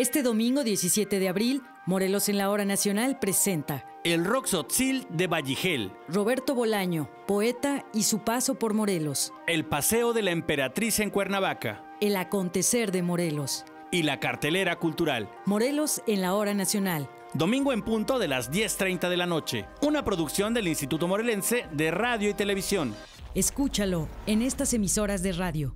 Este domingo 17 de abril, Morelos en la Hora Nacional presenta El Rock Sotzil de Valligel, Roberto Bolaño, poeta y su paso por Morelos, El Paseo de la Emperatriz en Cuernavaca El acontecer de Morelos, y la Cartelera Cultural. Morelos en la Hora Nacional. Domingo en punto de las 10.30 de la noche. Una producción del Instituto Morelense de Radio y Televisión. Escúchalo en estas emisoras de radio.